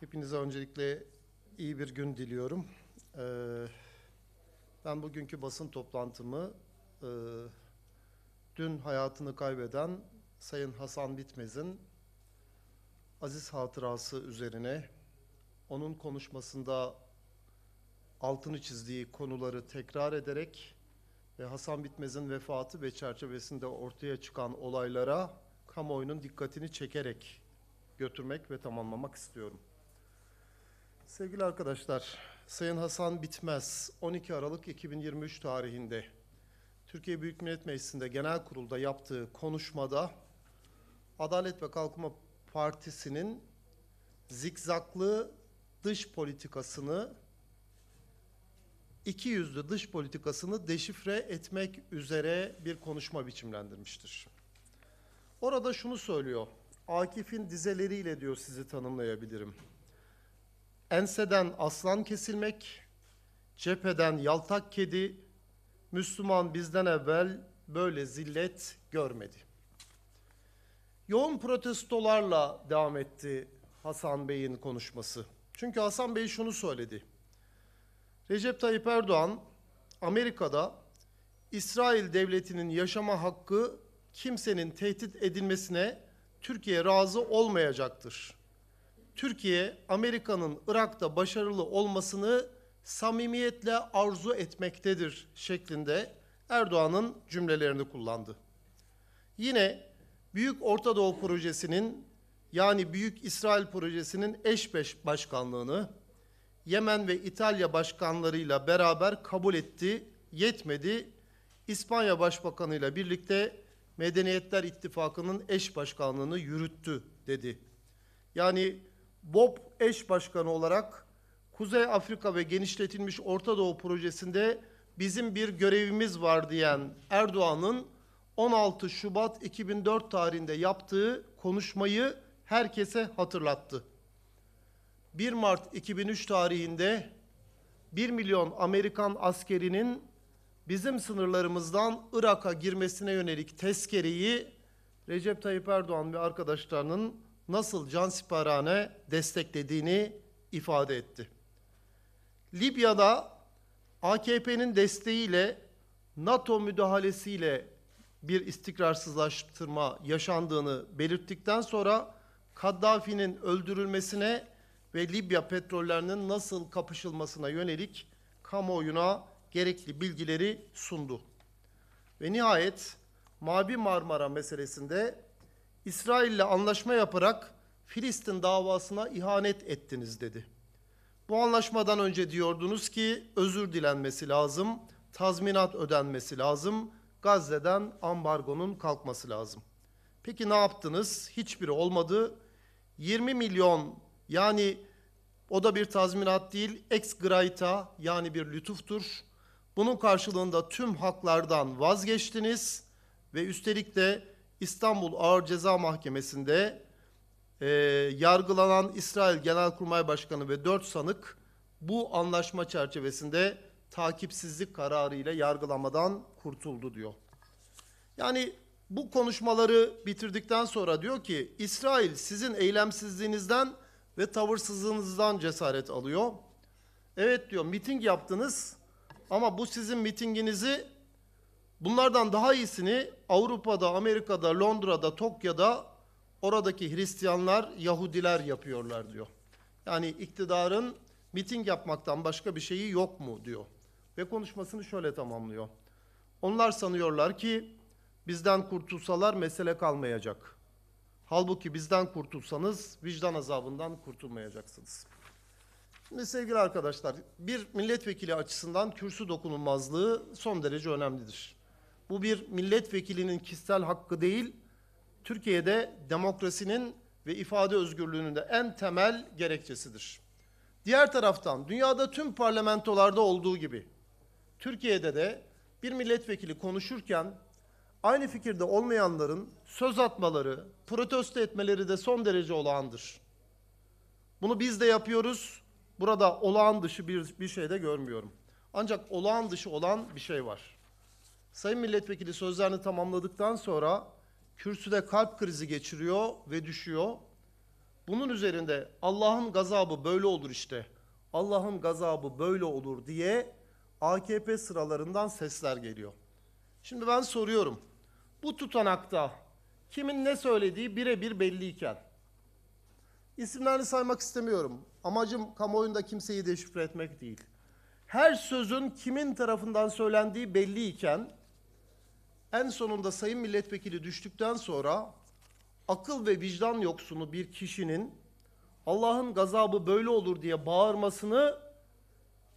Hepinize öncelikle iyi bir gün diliyorum. Ee, ben bugünkü basın toplantımı e, dün hayatını kaybeden Sayın Hasan Bitmez'in aziz hatırası üzerine onun konuşmasında altını çizdiği konuları tekrar ederek ve Hasan Bitmez'in vefatı ve çerçevesinde ortaya çıkan olaylara kamuoyunun dikkatini çekerek götürmek ve tamamlamak istiyorum. Sevgili arkadaşlar, Sayın Hasan Bitmez 12 Aralık 2023 tarihinde Türkiye Büyük Millet Meclisi'nde genel kurulda yaptığı konuşmada Adalet ve Kalkınma Partisi'nin zikzaklı dış politikasını iki yüzlü dış politikasını deşifre etmek üzere bir konuşma biçimlendirmiştir. Orada şunu söylüyor. Akif'in dizeleriyle diyor sizi tanımlayabilirim. Enseden aslan kesilmek, cepheden yaltak kedi, Müslüman bizden evvel böyle zillet görmedi. Yoğun protestolarla devam etti Hasan Bey'in konuşması. Çünkü Hasan Bey şunu söyledi. Recep Tayyip Erdoğan Amerika'da İsrail devletinin yaşama hakkı kimsenin tehdit edilmesine Türkiye razı olmayacaktır. Türkiye Amerika'nın Irak'ta başarılı olmasını samimiyetle arzu etmektedir şeklinde Erdoğan'ın cümlelerini kullandı. Yine Büyük Orta Doğu Projesi'nin yani Büyük İsrail Projesi'nin eş beş başkanlığını Yemen ve İtalya başkanlarıyla beraber kabul etti, yetmedi. İspanya Başbakanı ile birlikte Medeniyetler İttifakı'nın eş başkanlığını yürüttü dedi. Yani BOP eş başkanı olarak Kuzey Afrika ve genişletilmiş Orta Doğu projesinde bizim bir görevimiz var diyen Erdoğan'ın 16 Şubat 2004 tarihinde yaptığı konuşmayı herkese hatırlattı. 1 Mart 2003 tarihinde 1 milyon Amerikan askerinin bizim sınırlarımızdan Irak'a girmesine yönelik tezkereyi Recep Tayyip Erdoğan ve arkadaşlarının nasıl cansiperane desteklediğini ifade etti. Libya'da AKP'nin desteğiyle NATO müdahalesiyle bir istikrarsızlaştırma yaşandığını belirttikten sonra Kaddafi'nin öldürülmesine ve Libya petrollerinin nasıl kapışılmasına yönelik kamuoyuna gerekli bilgileri sundu. Ve nihayet Mavi Marmara meselesinde İsrail'le anlaşma yaparak Filistin davasına ihanet ettiniz dedi. Bu anlaşmadan önce diyordunuz ki özür dilenmesi lazım, tazminat ödenmesi lazım, Gazze'den ambargonun kalkması lazım. Peki ne yaptınız? Hiçbiri olmadı. 20 milyon yani o da bir tazminat değil, ex gratia yani bir lütuftur. Bunun karşılığında tüm haklardan vazgeçtiniz ve üstelik de İstanbul Ağır Ceza Mahkemesi'nde e, yargılanan İsrail Genelkurmay Başkanı ve dört sanık bu anlaşma çerçevesinde takipsizlik kararı ile yargılamadan kurtuldu diyor. Yani bu konuşmaları bitirdikten sonra diyor ki İsrail sizin eylemsizliğinizden ve tavırsızlığınızdan cesaret alıyor. Evet diyor miting yaptınız ama bu sizin mitinginizi bunlardan daha iyisini Avrupa'da, Amerika'da, Londra'da, Tokyo'da oradaki Hristiyanlar, Yahudiler yapıyorlar diyor. Yani iktidarın miting yapmaktan başka bir şeyi yok mu diyor. Ve konuşmasını şöyle tamamlıyor. Onlar sanıyorlar ki bizden kurtulsalar mesele kalmayacak. Halbuki bizden kurtulsanız vicdan azabından kurtulmayacaksınız. Şimdi sevgili arkadaşlar, bir milletvekili açısından kürsü dokunulmazlığı son derece önemlidir. Bu bir milletvekilinin kişisel hakkı değil, Türkiye'de demokrasinin ve ifade özgürlüğünün de en temel gerekçesidir. Diğer taraftan dünyada tüm parlamentolarda olduğu gibi Türkiye'de de bir milletvekili konuşurken aynı fikirde olmayanların söz atmaları, protesto etmeleri de son derece olağandır. Bunu biz de yapıyoruz. Burada olağan dışı bir, bir şey de görmüyorum. Ancak olağan dışı olan bir şey var. Sayın Milletvekili sözlerini tamamladıktan sonra kürsüde kalp krizi geçiriyor ve düşüyor. bunun üzerinde Allah'ın gazabı böyle olur işte. Allah'ın gazabı böyle olur diye AKP sıralarından sesler geliyor. Şimdi ben soruyorum. Bu tutanakta kimin ne söylediği birebir belliyken isimlerini saymak istemiyorum. Amacım kamuoyunda kimseyi deşifre etmek değil. Her sözün kimin tarafından söylendiği belliyken en sonunda sayın milletvekili düştükten sonra akıl ve vicdan yoksunu bir kişinin Allah'ın gazabı böyle olur diye bağırmasını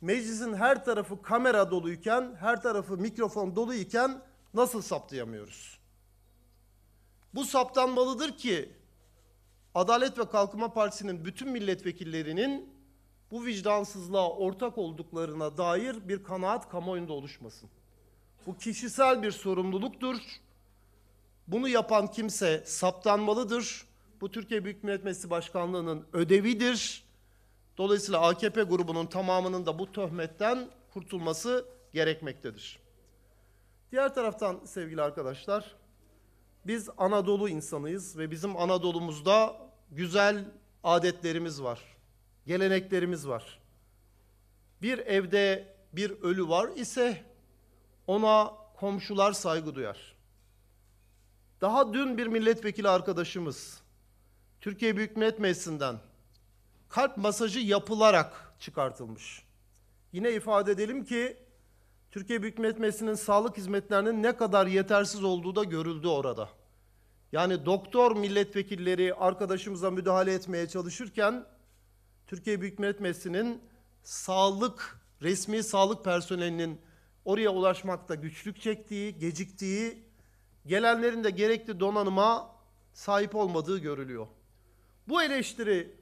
meclisin her tarafı kamera doluyken, her tarafı mikrofon doluyken nasıl saptayamıyoruz? Bu saptanmalıdır ki Adalet ve Kalkınma Partisi'nin bütün milletvekillerinin bu vicdansızlığa ortak olduklarına dair bir kanaat kamuoyunda oluşmasın. Bu kişisel bir sorumluluktur. Bunu yapan kimse saptanmalıdır. Bu Türkiye Büyük Millet Meclisi Başkanlığı'nın ödevidir. Dolayısıyla AKP grubunun tamamının da bu töhmetten kurtulması gerekmektedir. Diğer taraftan sevgili arkadaşlar, biz Anadolu insanıyız ve bizim Anadolu'muzda güzel adetlerimiz var, geleneklerimiz var. Bir evde bir ölü var ise ona komşular saygı duyar. Daha dün bir milletvekili arkadaşımız Türkiye Büyük Millet Meclisi'nden kalp masajı yapılarak çıkartılmış. Yine ifade edelim ki Türkiye Büyük Millet Meclisi'nin sağlık hizmetlerinin ne kadar yetersiz olduğu da görüldü orada. Yani doktor milletvekilleri arkadaşımıza müdahale etmeye çalışırken Türkiye Büyük Millet Meclisi'nin sağlık, resmi sağlık personelinin oraya ulaşmakta güçlük çektiği, geciktiği, gelenlerin de gerekli donanıma sahip olmadığı görülüyor. Bu eleştiri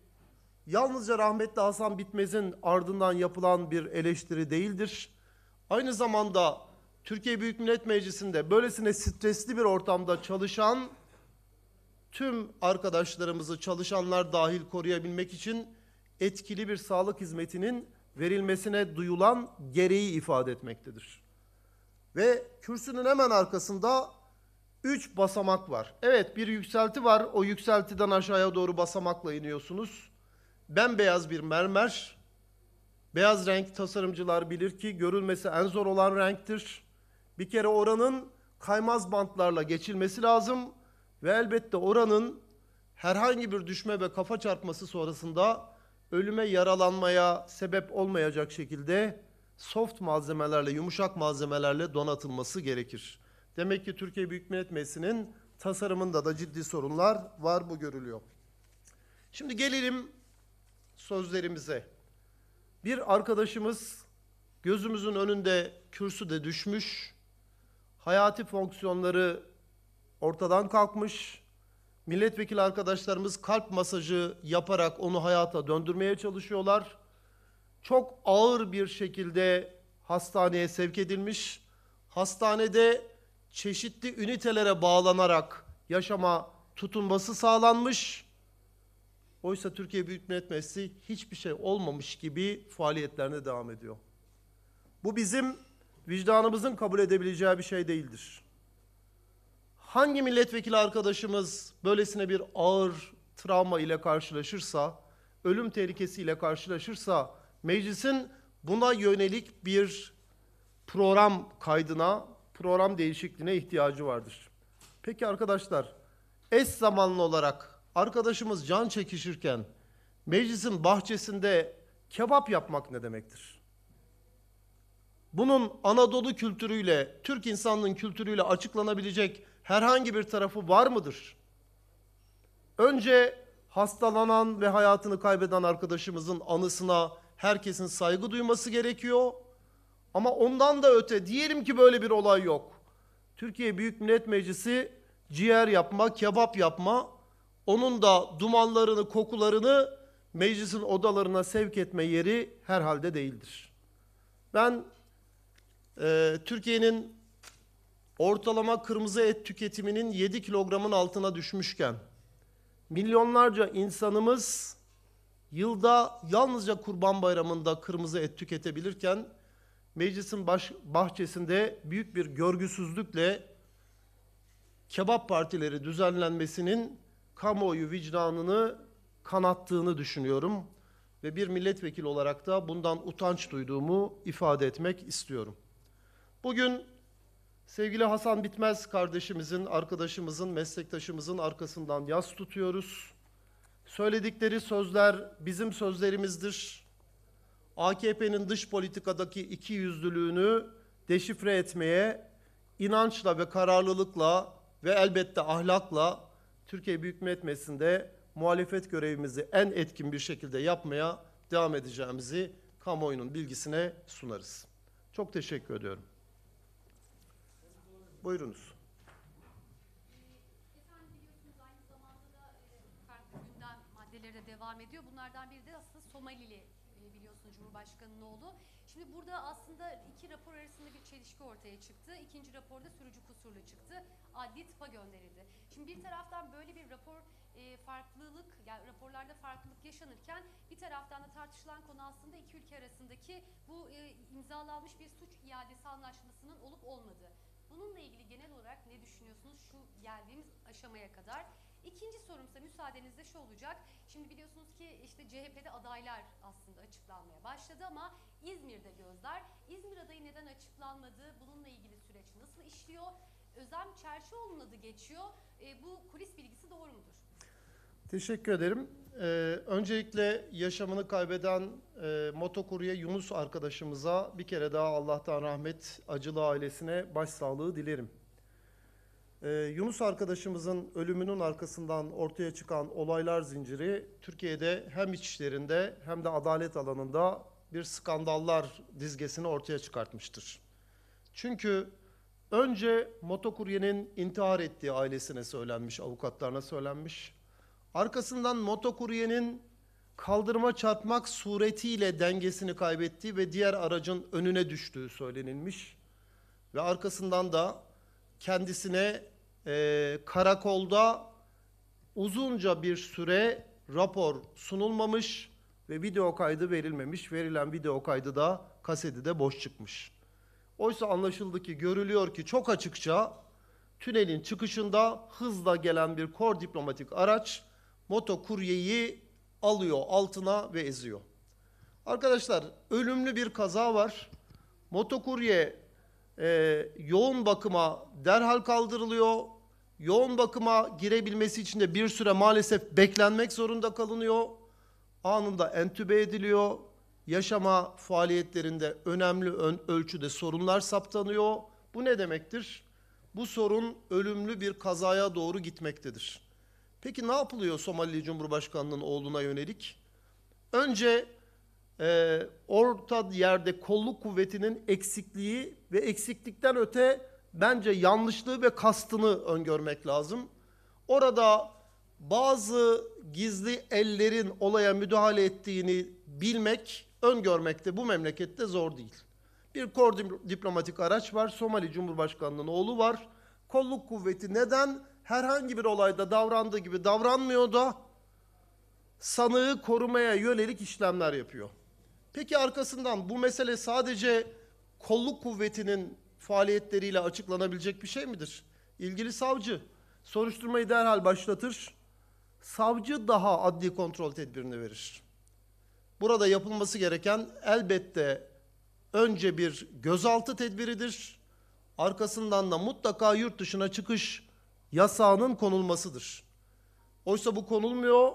yalnızca rahmetli Hasan Bitmez'in ardından yapılan bir eleştiri değildir. Aynı zamanda Türkiye Büyük Millet Meclisi'nde böylesine stresli bir ortamda çalışan tüm arkadaşlarımızı çalışanlar dahil koruyabilmek için etkili bir sağlık hizmetinin verilmesine duyulan gereği ifade etmektedir. Ve kürsünün hemen arkasında üç basamak var. Evet bir yükselti var. O yükseltiden aşağıya doğru basamakla iniyorsunuz. Bembeyaz bir mermer. Beyaz renk tasarımcılar bilir ki görülmesi en zor olan renktir. Bir kere oranın kaymaz bantlarla geçilmesi lazım ve elbette oranın herhangi bir düşme ve kafa çarpması sonrasında ölüme yaralanmaya sebep olmayacak şekilde soft malzemelerle, yumuşak malzemelerle donatılması gerekir. Demek ki Türkiye Büyük Millet Meclisi'nin tasarımında da ciddi sorunlar var bu görülüyor. Şimdi gelelim sözlerimize. Bir arkadaşımız gözümüzün önünde kürsüde düşmüş, hayati fonksiyonları ortadan kalkmış, milletvekili arkadaşlarımız kalp masajı yaparak onu hayata döndürmeye çalışıyorlar. Çok ağır bir şekilde hastaneye sevk edilmiş. Hastanede çeşitli ünitelere bağlanarak yaşama tutunması sağlanmış. Oysa Türkiye Büyük Millet Meclisi hiçbir şey olmamış gibi faaliyetlerine devam ediyor. Bu bizim vicdanımızın kabul edebileceği bir şey değildir. Hangi milletvekili arkadaşımız böylesine bir ağır travma ile karşılaşırsa, ölüm tehlikesiyle karşılaşırsa meclisin buna yönelik bir program kaydına, program değişikliğine ihtiyacı vardır. Peki arkadaşlar, eş zamanlı olarak arkadaşımız can çekişirken meclisin bahçesinde kebap yapmak ne demektir? Bunun Anadolu kültürüyle, Türk insanlığın kültürüyle açıklanabilecek herhangi bir tarafı var mıdır? Önce hastalanan ve hayatını kaybeden arkadaşımızın anısına herkesin saygı duyması gerekiyor. Ama ondan da öte diyelim ki böyle bir olay yok. Türkiye Büyük Millet Meclisi ciğer yapma, kebap yapma, onun da dumanlarını, kokularını meclisin odalarına sevk etme yeri herhalde değildir. Ben e, Türkiye'nin ortalama kırmızı et tüketiminin 7 kilogramın altına düşmüşken milyonlarca insanımız yılda yalnızca Kurban Bayramı'nda kırmızı et tüketebilirken meclisin baş, bahçesinde büyük bir görgüsüzlükle kebap partileri düzenlenmesinin kamuoyu vicdanını kanattığını düşünüyorum ve bir milletvekili olarak da bundan utanç duyduğumu ifade etmek istiyorum. Bugün sevgili Hasan Bitmez kardeşimizin, arkadaşımızın, meslektaşımızın arkasından yas tutuyoruz. Söyledikleri sözler bizim sözlerimizdir. AKP'nin dış politikadaki iki yüzlülüğünü deşifre etmeye inançla ve kararlılıkla ve elbette ahlakla Türkiye Büyük Millet Meclisi'nde muhalefet görevimizi en etkin bir şekilde yapmaya devam edeceğimizi kamuoyunun bilgisine sunarız. Çok teşekkür ediyorum. Buyurunuz. Efendim biliyorsunuz aynı zamanda da e, farklı gündem maddeleri de devam ediyor. Bunlardan biri de aslında Somalili e, biliyorsunuz Cumhurbaşkanı'nın oğlu. Şimdi burada aslında iki rapor arasında bir çelişki ortaya çıktı. İkinci raporda sürücü kusurlu çıktı. Adli tıpa gönderildi. Şimdi bir taraftan böyle bir rapor e, farklılık, yani raporlarda farklılık yaşanırken bir taraftan da tartışılan konu aslında iki ülke arasındaki bu e, imzalanmış bir suç iadesi anlaşmasının olup olmadığı. Bununla ilgili genel olarak ne düşünüyorsunuz şu geldiğimiz aşamaya kadar? İkinci sorumsa müsaadenizle şu olacak. Şimdi biliyorsunuz ki işte CHP'de adaylar aslında açıklanmaya başladı ama İzmir'de gözler. İzmir adayı neden açıklanmadı? Bununla ilgili süreç nasıl işliyor? Özlem Çerşioğlu'nun adı geçiyor. E, bu kulis bilgisi doğru mudur? Teşekkür ederim. Ee, öncelikle yaşamını kaybeden e, motokurye Yunus arkadaşımıza bir kere daha Allah'tan rahmet, acılı ailesine başsağlığı dilerim. Ee, Yunus arkadaşımızın ölümünün arkasından ortaya çıkan olaylar zinciri Türkiye'de hem iç işlerinde hem de adalet alanında bir skandallar dizgesini ortaya çıkartmıştır. Çünkü önce motokuryenin intihar ettiği ailesine söylenmiş, avukatlarına söylenmiş. Arkasından motokuryenin kaldırıma çarpmak suretiyle dengesini kaybettiği ve diğer aracın önüne düştüğü söylenilmiş. Ve arkasından da kendisine eee, karakolda uzunca bir süre rapor sunulmamış ve video kaydı verilmemiş. Verilen video kaydı da kaseti de boş çıkmış. Oysa anlaşıldı ki görülüyor ki çok açıkça tünelin çıkışında hızla gelen bir kor diplomatik araç motokuryeyi alıyor altına ve eziyor. Arkadaşlar ölümlü bir kaza var. Motokurye e, yoğun bakıma derhal kaldırılıyor. Yoğun bakıma girebilmesi için de bir süre maalesef beklenmek zorunda kalınıyor. Anında entübe ediliyor. Yaşama faaliyetlerinde önemli ön- ölçüde sorunlar saptanıyor. Bu ne demektir? Bu sorun ölümlü bir kazaya doğru gitmektedir. Peki ne yapılıyor Somali Cumhurbaşkanı'nın oğluna yönelik? Önce e, orta yerde kolluk kuvvetinin eksikliği ve eksiklikten öte bence yanlışlığı ve kastını öngörmek lazım. Orada bazı gizli ellerin olaya müdahale ettiğini bilmek, öngörmekte bu memlekette zor değil. Bir kor dip- diplomatik araç var, Somali Cumhurbaşkanı'nın oğlu var. Kolluk kuvveti neden herhangi bir olayda davrandığı gibi davranmıyor da sanığı korumaya yönelik işlemler yapıyor. Peki arkasından bu mesele sadece kolluk kuvvetinin faaliyetleriyle açıklanabilecek bir şey midir? İlgili savcı soruşturmayı derhal başlatır. Savcı daha adli kontrol tedbirini verir. Burada yapılması gereken elbette önce bir gözaltı tedbiridir. Arkasından da mutlaka yurt dışına çıkış yasağının konulmasıdır. Oysa bu konulmuyor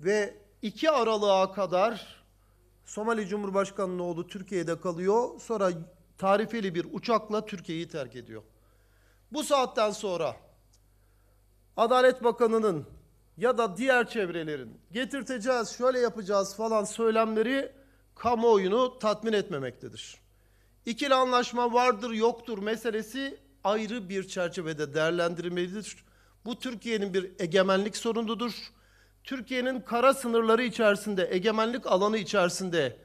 ve 2 Aralık'a kadar Somali Cumhurbaşkanı'nın oğlu Türkiye'de kalıyor. Sonra tarifeli bir uçakla Türkiye'yi terk ediyor. Bu saatten sonra Adalet Bakanı'nın ya da diğer çevrelerin getirteceğiz, şöyle yapacağız falan söylemleri kamuoyunu tatmin etmemektedir. İkili anlaşma vardır yoktur meselesi ayrı bir çerçevede değerlendirilmelidir. Bu Türkiye'nin bir egemenlik sorunudur. Türkiye'nin kara sınırları içerisinde, egemenlik alanı içerisinde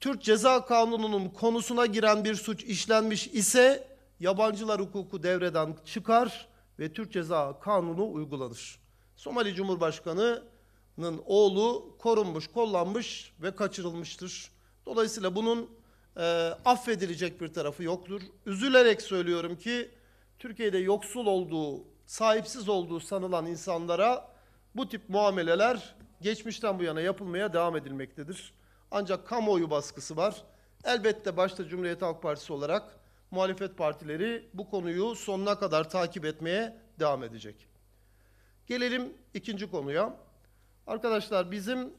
Türk Ceza Kanunu'nun konusuna giren bir suç işlenmiş ise yabancılar hukuku devreden çıkar ve Türk Ceza Kanunu uygulanır. Somali Cumhurbaşkanı'nın oğlu korunmuş, kollanmış ve kaçırılmıştır. Dolayısıyla bunun e, affedilecek bir tarafı yoktur. Üzülerek söylüyorum ki Türkiye'de yoksul olduğu, sahipsiz olduğu sanılan insanlara Bu tip muameleler geçmişten bu yana yapılmaya devam edilmektedir. Ancak kamuoyu baskısı var. Elbette başta Cumhuriyet Halk Partisi olarak muhalefet partileri bu konuyu sonuna kadar takip etmeye devam edecek. Gelelim ikinci konuya. Arkadaşlar bizim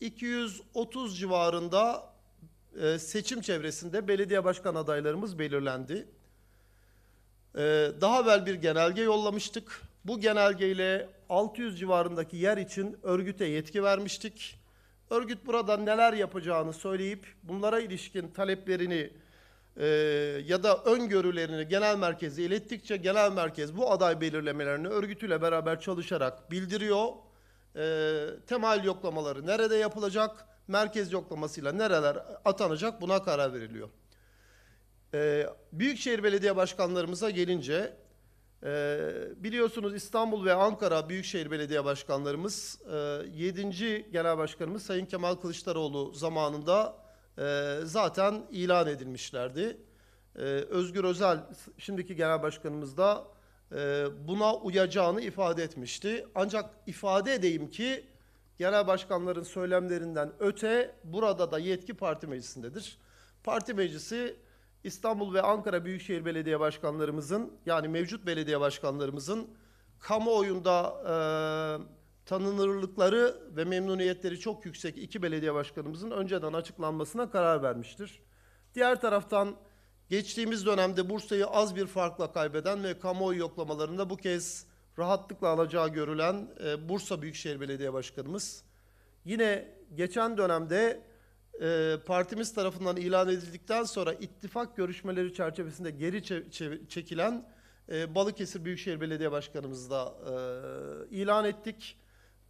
230 civarında e, seçim çevresinde belediye başkan adaylarımız belirlendi. E, daha evvel bir genelge yollamıştık. Bu genelgeyle 600 civarındaki yer için örgüte yetki vermiştik. Örgüt burada neler yapacağını söyleyip bunlara ilişkin taleplerini e, ya da öngörülerini genel merkeze ilettikçe genel merkez bu aday belirlemelerini örgütüyle beraber çalışarak bildiriyor. E, temal yoklamaları nerede yapılacak, merkez yoklamasıyla nereler atanacak buna karar veriliyor. E, Büyükşehir Belediye Başkanlarımıza gelince e, biliyorsunuz İstanbul ve Ankara Büyükşehir Belediye Başkanlarımız e, 7. Genel Başkanımız Sayın Kemal Kılıçdaroğlu zamanında e, zaten ilan edilmişlerdi. E, Özgür Özel şimdiki Genel Başkanımız da e, buna uyacağını ifade etmişti. Ancak ifade edeyim ki genel başkanların söylemlerinden öte burada da yetki parti meclisindedir. Parti meclisi İstanbul ve Ankara Büyükşehir Belediye Başkanlarımızın yani mevcut belediye başkanlarımızın kamuoyunda e, tanınırlıkları ve memnuniyetleri çok yüksek iki belediye başkanımızın önceden açıklanmasına karar vermiştir. Diğer taraftan geçtiğimiz dönemde Bursa'yı az bir farkla kaybeden ve kamuoyu yoklamalarında bu kez rahatlıkla alacağı görülen e, Bursa Büyükşehir Belediye Başkanımız yine geçen dönemde e, partimiz tarafından ilan edildikten sonra ittifak görüşmeleri çerçevesinde geri çe- çe- çekilen e, Balıkesir Büyükşehir Belediye Başkanımızı da e, ilan ettik.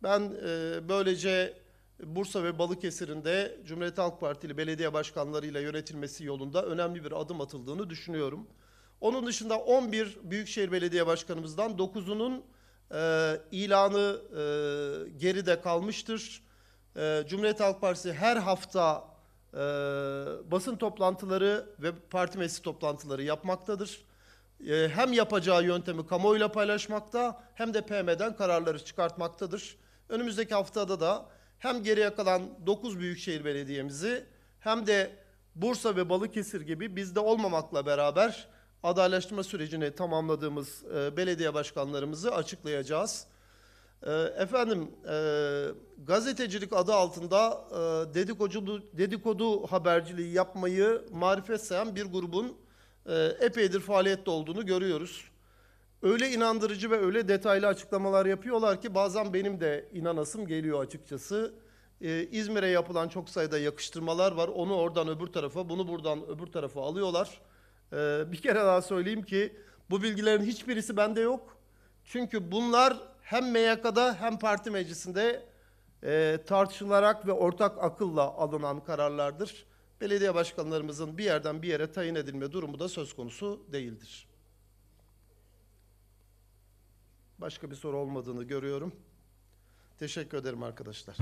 Ben e, böylece Bursa ve Balıkesir'in de Cumhuriyet Halk Partili belediye başkanlarıyla yönetilmesi yolunda önemli bir adım atıldığını düşünüyorum. Onun dışında 11 Büyükşehir Belediye Başkanımızdan 9'unun e, ilanı e, geride kalmıştır. E, Cumhuriyet Halk Partisi her hafta e, basın toplantıları ve parti meclisi toplantıları yapmaktadır. E, hem yapacağı yöntemi kamuoyuyla paylaşmakta hem de PM'den kararları çıkartmaktadır. Önümüzdeki haftada da hem geriye kalan 9 büyükşehir belediyemizi hem de Bursa ve Balıkesir gibi bizde olmamakla beraber adaylaştırma sürecini tamamladığımız e, belediye başkanlarımızı açıklayacağız. E, efendim e, gazetecilik adı altında e, dedikodu, dedikodu haberciliği yapmayı marifet sayan bir grubun e, epeydir faaliyette olduğunu görüyoruz. Öyle inandırıcı ve öyle detaylı açıklamalar yapıyorlar ki bazen benim de inanasım geliyor açıkçası. Ee, İzmir'e yapılan çok sayıda yakıştırmalar var. Onu oradan öbür tarafa, bunu buradan öbür tarafa alıyorlar. Ee, bir kere daha söyleyeyim ki bu bilgilerin hiçbirisi bende yok. Çünkü bunlar hem MYK'da hem parti meclisinde e, tartışılarak ve ortak akılla alınan kararlardır. Belediye başkanlarımızın bir yerden bir yere tayin edilme durumu da söz konusu değildir. Başka bir soru olmadığını görüyorum. Teşekkür ederim arkadaşlar.